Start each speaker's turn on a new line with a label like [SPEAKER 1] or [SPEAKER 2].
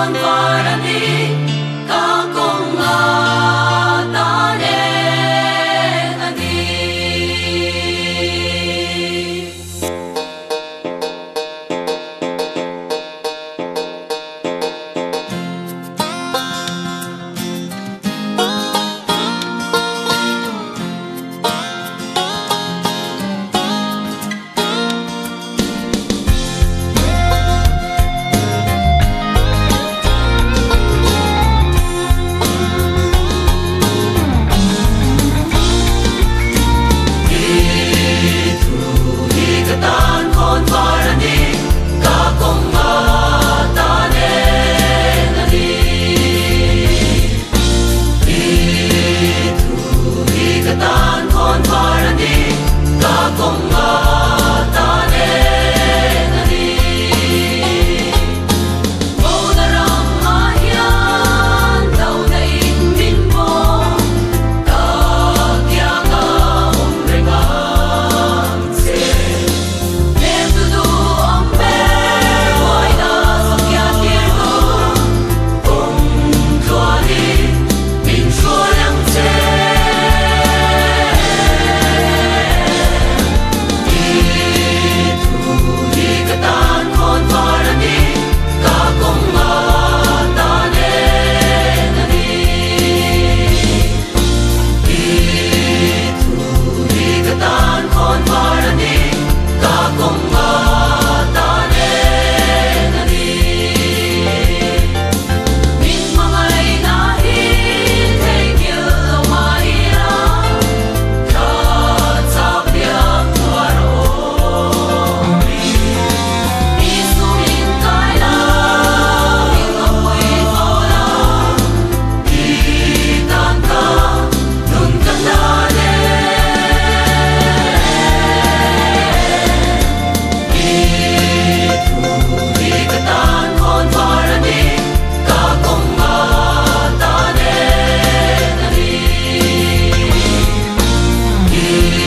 [SPEAKER 1] ta kong